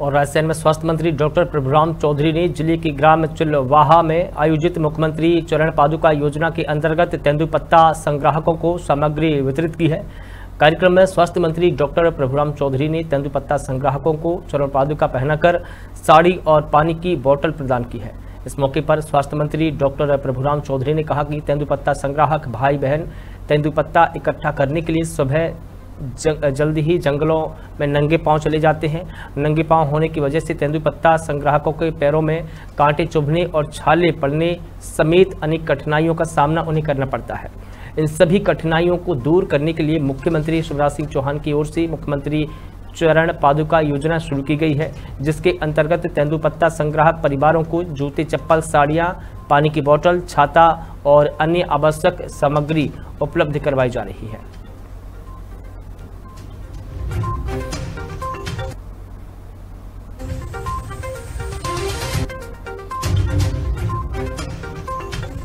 और राजस्थान में स्वास्थ्य मंत्री डॉक्टर प्रभुराम चौधरी ने ज़िले के ग्राम चुलवाहा में आयोजित मुख्यमंत्री चरण पादुका योजना के अंतर्गत तेंदुपत्ता संग्राहकों को सामग्री वितरित की है। कार्यक्रम में स्वास्थ्य मंत्री डॉक्टर प्रभुराम चौधरी ने तेंदुपत्ता संग्राहकों को चरण पादुका पहनाकर साड़ी और पानी की बोतल प्रदान की है। इस मौके पर स्वास्थ्य मंत्री डॉक्टर प्रभुराम चौधरी ने कहा कि तेंदुपत्ता संग्राहक भाई बहन तेंदुपत्ता इकट्ठा करने के लिए सुबह जल्दी ही जंगलों में नंगे पाँव चले जाते हैं। नंगे पाँव होने की वजह से तेंदुपत्ता संग्राहकों के पैरों में कांटे चुभने और छाले पड़ने समेत अनेक कठिनाइयों का सामना उन्हें करना पड़ता है। इन सभी कठिनाइयों को दूर करने के लिए मुख्यमंत्री शिवराज सिंह चौहान की ओर से मुख्यमंत्री चरण पादुका योजना शुरू की गई है, जिसके अंतर्गत तेंदुपत्ता संग्राहक परिवारों को जूते, चप्पल, साड़ियाँ, पानी की बोतल, छाता और अन्य आवश्यक सामग्री उपलब्ध करवाई जा रही है।